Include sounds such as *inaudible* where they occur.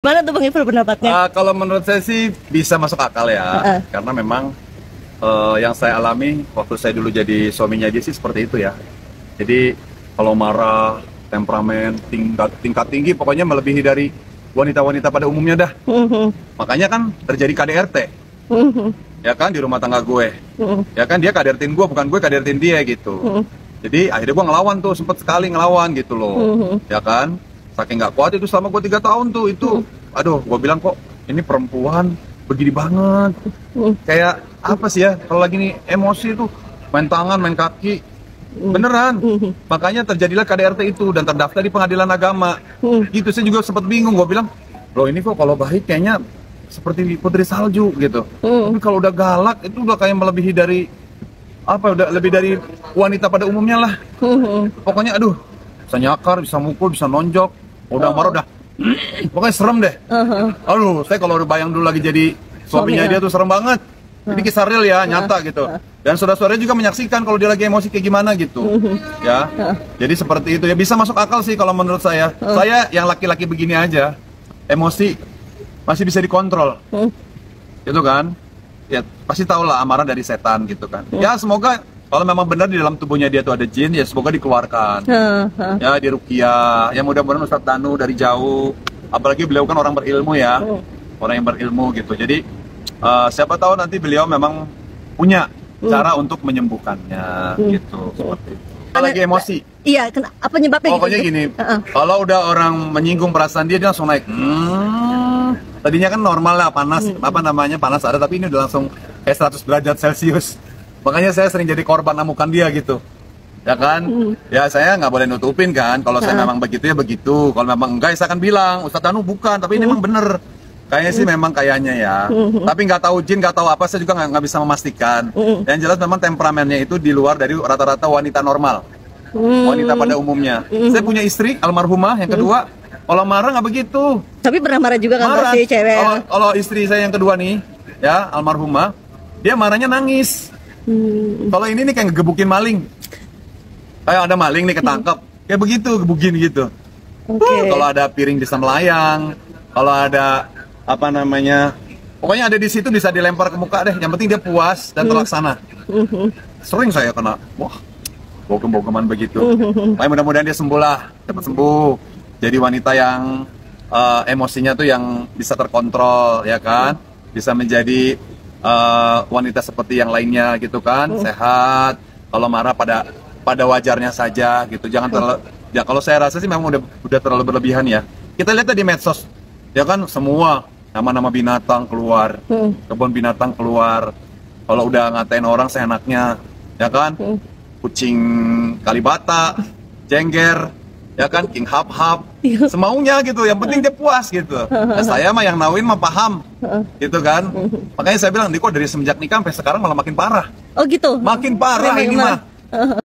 Mana tuh Bang Iful pendapatnya? Uh, kalau menurut saya sih bisa masuk akal ya, Uh-uh. karena memang uh, yang saya alami waktu saya dulu jadi suaminya dia sih seperti itu ya. Jadi kalau marah, temperamen, tingkat tingkat tinggi, pokoknya melebihi dari wanita-wanita pada umumnya dah. Mhm, Makanya kan terjadi KDRT, mhm, ya kan di rumah tangga gue. mhm, Ya kan dia KDRTin gue, bukan gue KDRTin dia gitu. Jadi akhirnya gue ngelawan tuh, sempet sekali ngelawan gitu loh, ya kan? Saking nggak kuat itu selama gue tiga tahun tuh itu, aduh, gue bilang kok ini perempuan begini banget, mhm. kayak apa sih ya? Kalau lagi nih emosi tuh main tangan, main kaki, beneran. Mhm. Makanya terjadilah KDRT itu dan terdaftar di pengadilan agama. Gitu saya juga sempat bingung, gue bilang, loh ini kok kalau baik kayaknya seperti putri salju gitu. Tapi kalau udah galak itu udah kayak melebihi dari apa udah lebih dari wanita pada umumnya lah pokoknya aduh bisa nyakar bisa mukul bisa nonjok. Udah marah udah. *clears throat* Pokoknya serem deh. Aha. aduh saya kalau udah bayang dulu lagi jadi suaminya. Suami, dia tuh serem banget. Ini kisah real ya nyata gitu. Dan saudara-saudara juga menyaksikan kalau dia lagi emosi kayak gimana gitu. Ya. Jadi seperti itu ya. Bisa masuk akal sih kalau menurut saya. Saya yang laki-laki begini aja emosi masih bisa dikontrol. Mhm. itu kan? Ya pasti tau lah amarah dari setan gitu kan. Ya semoga kalau memang benar di dalam tubuhnya dia tuh ada jin ya semoga dikeluarkan. Ya di Rukia ya mudah-mudahan Ustadz Danu dari jauh. Apalagi beliau kan orang berilmu ya. Hmm. orang yang berilmu gitu. Jadi eh, siapa tahu nanti beliau memang punya cara untuk menyembuhkannya gitu. Seperti itu. Lagi emosi? Iya, ken- apa penyebabnya pokoknya gitu? gini Heeh. kalau udah orang menyinggung perasaan dia dia langsung naik. Hmm, tadinya kan normal lah panas. Apa namanya? Panas ada tapi ini udah langsung kayak 100 derajat celcius makanya saya sering jadi korban amukan dia gitu. Ya kan? Ya saya nggak boleh nutupin kan. Kalau saya memang begitu ya begitu. Kalau memang enggak ya saya akan bilang Ustadz Anu bukan. Tapi ini memang bener kayaknya sih memang kayaknya ya. Tapi nggak tahu jin nggak tahu apa saya juga nggak bisa memastikan. Yang jelas memang temperamennya itu di luar dari rata-rata wanita normal. Hmm. wanita pada umumnya. Saya punya istri almarhumah yang kedua, kalau marah nggak begitu. Tapi pernah marah juga kan Marah. pasti cewek. Kalau istri saya yang kedua nih, ya almarhumah, dia marahnya nangis. Hmm. Kalau ini nih kayak ngegebukin maling. Kayak ada maling nih ketangkep, kayak begitu gebukin gitu. Oke. Uh, kalau ada piring bisa melayang, kalau ada apa namanya, pokoknya ada di situ bisa dilempar ke muka deh. Yang penting dia puas dan terlaksana. Mhm. Sering saya kena, wah, bogem-bogeman begitu. Tapi mudah-mudahan dia sembuh lah, cepat sembuh. Jadi wanita yang eh, emosinya tuh yang bisa terkontrol, ya kan? Bisa menjadi eh, wanita seperti yang lainnya gitu kan, sehat. Kalau marah pada pada wajarnya saja gitu. Jangan terlalu ya kalau saya rasa sih memang udah udah terlalu berlebihan ya. Kita lihat di medsos, ya kan semua nama-nama binatang keluar, Hmm. kebun binatang keluar. Kalau udah ngatain orang seenaknya, ya kan? Hmm. Kucing kalibata, jengger, ya kan? King hap hap, Iya. semaunya gitu. Yang penting dia puas gitu. *laughs* Nah, saya mah yang nawin mah paham, *laughs* gitu kan? Makanya saya bilang, Diko dari semenjak nikah sampai sekarang malah makin parah, Oh gitu. makin parah ini Memang. mah.